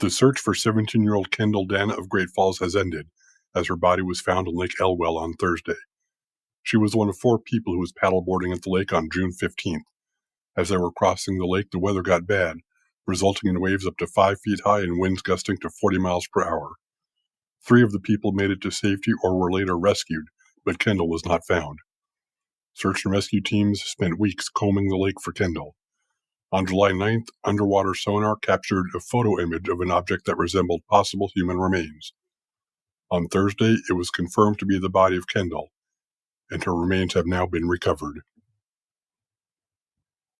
The search for 17 year old Kendall Dana of Great Falls has ended, as her body was found in Lake Elwell on Thursday. She was one of four people who was paddleboarding at the lake on June 15th. As they were crossing the lake, the weather got bad, resulting in waves up to five feet high and winds gusting to 40 miles per hour. Three of the people made it to safety or were later rescued, but Kendall was not found. Search and rescue teams spent weeks combing the lake for Kendall. On July 9th, underwater sonar captured a photo image of an object that resembled possible human remains. On Thursday, it was confirmed to be the body of Kendall, and her remains have now been recovered.